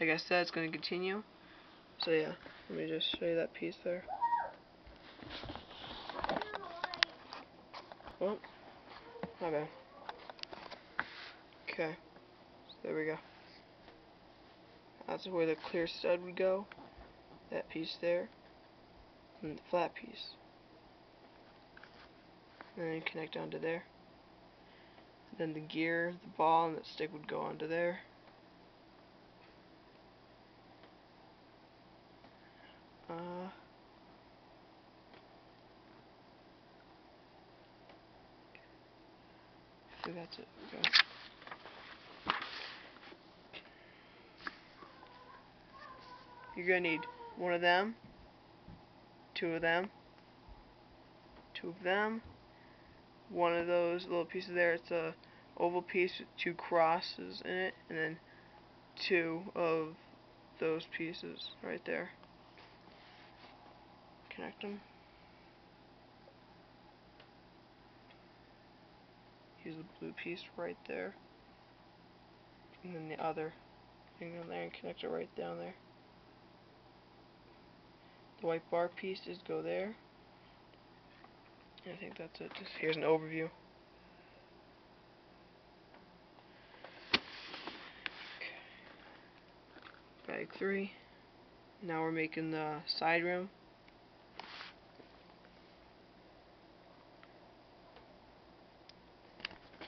like I said, it's going to continue. So yeah, let me just show you that piece there. Oh, my bad. Okay, so there we go. That's where the clear stud would go. That piece there. And the flat piece. And then connect onto there. Then the gear, the ball, and the stick would go onto there. Uh, think that's it. Okay. You're gonna need one of them, two of them, two of them, one of those little pieces there. It's a oval piece with two crosses in it, and then two of those pieces right there. Connect them. Use the blue piece right there. And then the other thing on there and connect it right down there. The white bar pieces go there. I think that's it. Just here's an overview. Bag three. Now we're making the side rim.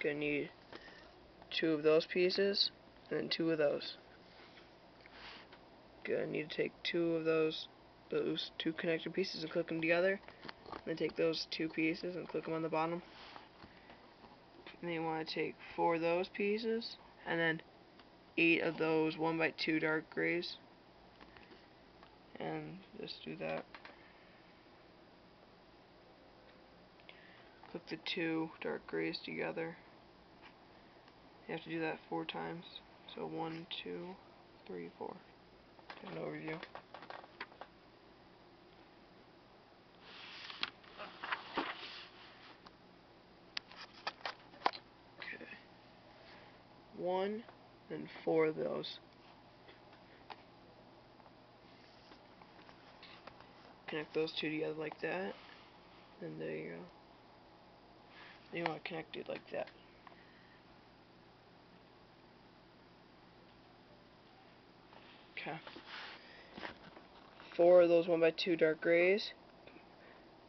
Gonna need two of those pieces and then two of those. Gonna need to take two of those those two connector pieces and click them together. Then take those two pieces and click them on the bottom. And then you want to take four of those pieces and then eight of those one by two dark grays. And just do that. Click the two dark grays together. You have to do that four times. So one, two, three, four. An overview. Okay. One and four of those. Connect those two together like that. And there you go. You want to connect it like that. Okay. Four of those one by two dark grays.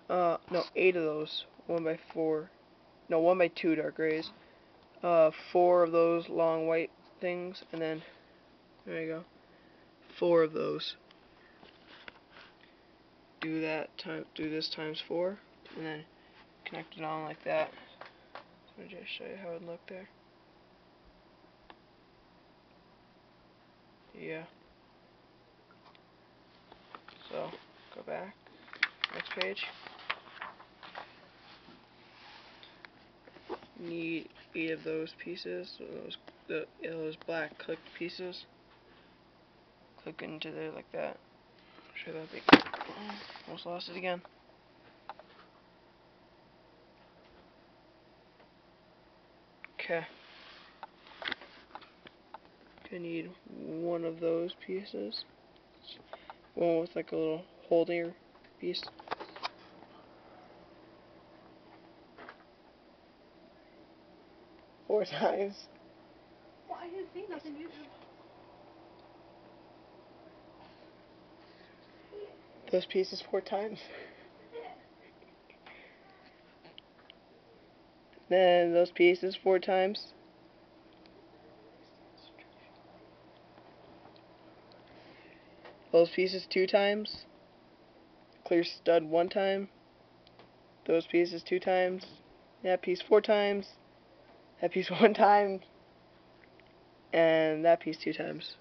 Uh, no, eight of those one by four. No, one by two dark grays. Uh, four of those long white things, and then there you go. Four of those. Do that time. Do this times four, and then connect it on like that. Let me just show you how it would look there. Yeah. So, go back. Next page. Need eight of those pieces, those the those black clicked pieces. Click into there like that. Show that. Oh, almost lost it again. Okay. I need one of those pieces. One with like a little holder piece. Four times. Well, I didn't say nothing. You Those pieces four times. Then those pieces four times. Those pieces two times. Clear stud one time. Those pieces two times. That piece four times. That piece one time. And that piece two times.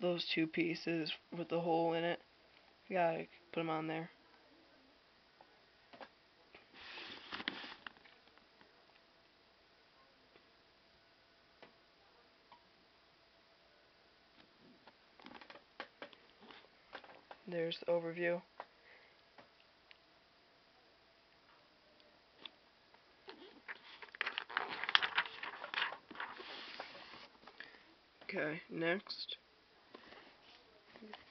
Those two pieces with the hole in it. You gotta put them on there. There's the overview. Okay, next,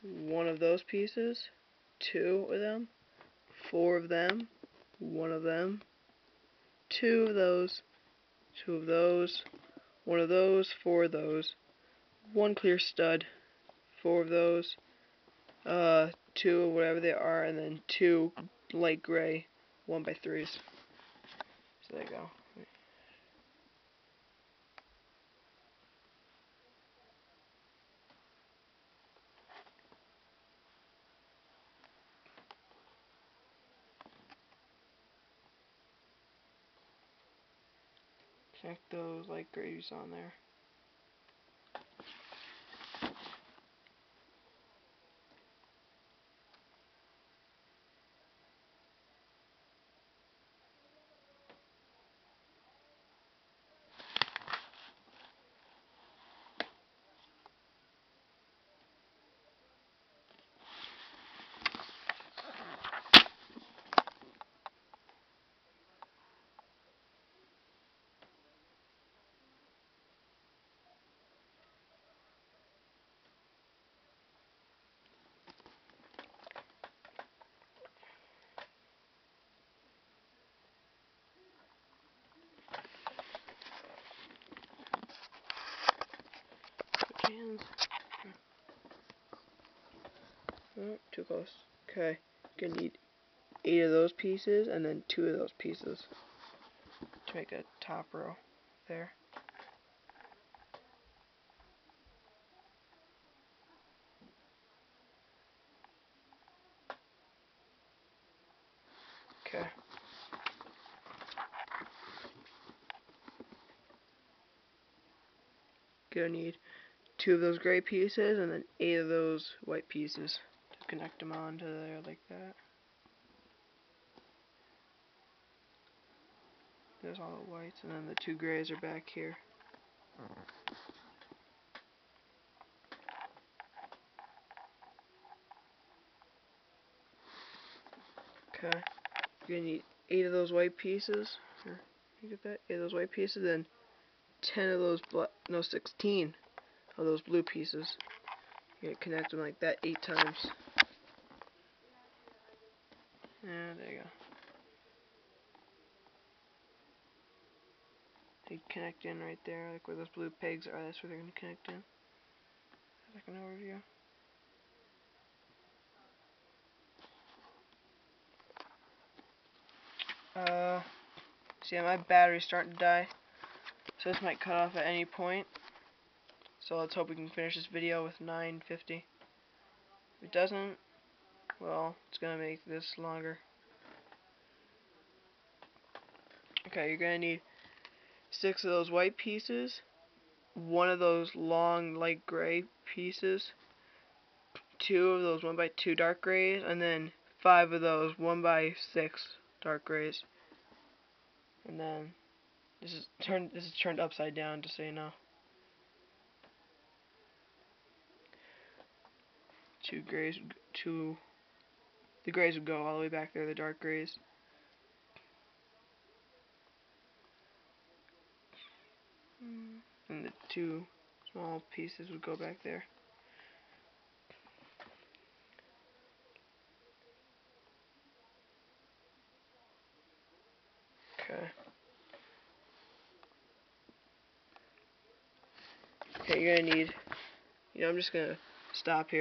one of those pieces, two of them, four of them, one of them, two of those, two of those, one of those, four of those, one clear stud, four of those, uh, two of whatever they are, and then two light gray one by threes. So there you go. Check those light grays on there. Oh, too close. Okay, gonna need eight of those pieces and then two of those pieces to make a top row there. Okay. Gonna need two of those gray pieces and then eight of those white pieces connect them onto there like that. There's all the whites and then the two grays are back here. Okay. You're gonna need eight of those white pieces. Here, you get that? Eight of those white pieces, then ten of those no, sixteen of those blue pieces. You connect them like that eight times. Yeah, there you go. They connect in right there, like where those blue pegs are, that's where they're to connect in. Like an overview. Uh, see, my battery's starting to die, so this might cut off at any point. So let's hope we can finish this video with 950. If it doesn't, well, it's going to make this longer. Okay, you're going to need six of those white pieces, one of those long light gray pieces, two of those one by two dark grays, and then five of those one by six dark grays. And then this is turned this is turned upside down just so you know. Two grays, two, the grays would go all the way back there, the dark grays. And the two small pieces would go back there. Okay. Okay, you're gonna need, you know, I'm just gonna stop here.